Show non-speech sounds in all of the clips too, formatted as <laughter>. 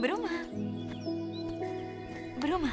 Bruma. Bruma.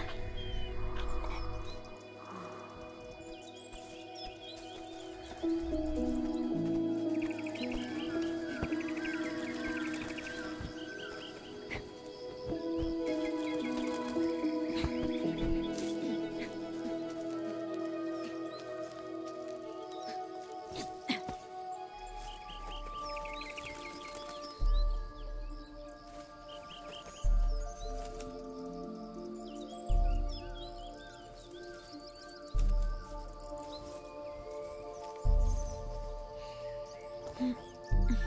Mm-hmm. <laughs>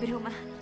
Bruma.